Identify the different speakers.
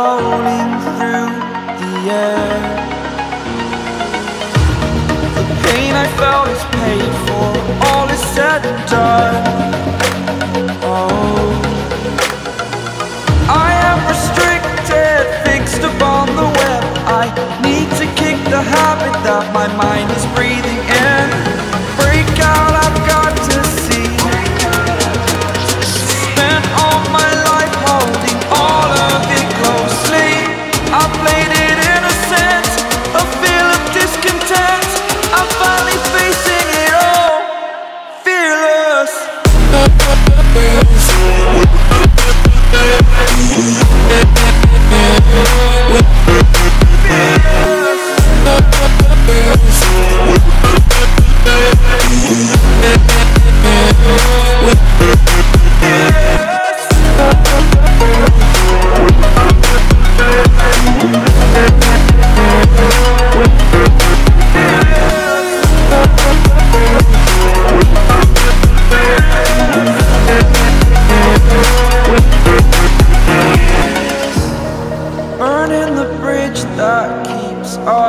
Speaker 1: floating through the air. The pain I felt is paid for, all is said and done. Oh.